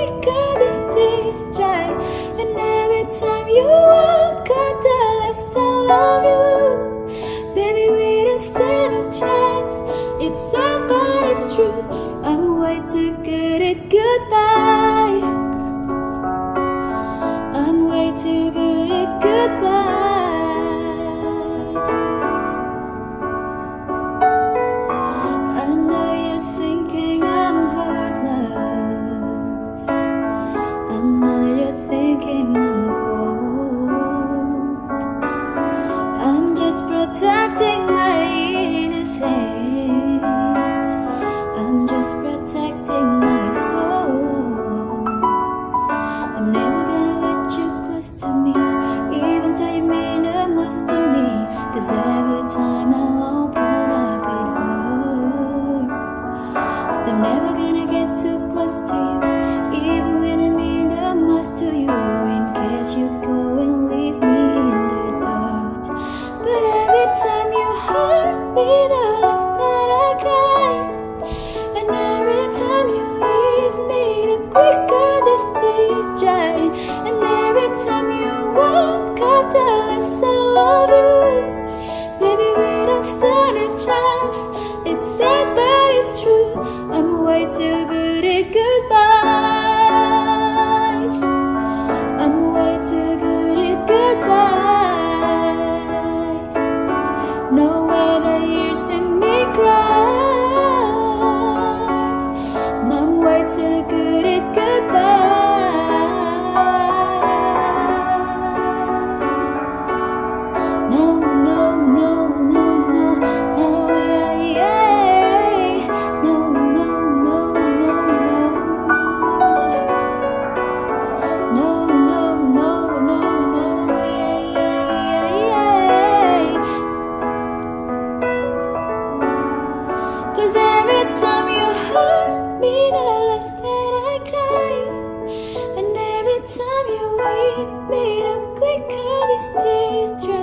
quicker this tears dry. And every time you walk out, the less I love you. Baby, we don't stand a chance. It's sad, but it's true. I'm way too good at goodbye. I'm way too good at goodbyes. Just time you hurt me, the less that I cry. And every time you leave me, the quicker this tears dry. And every time you walk out, the less I love you. Baby, we don't stand a chance. It's sad, but it's true. I'm way too good No you leave me, the quicker these tears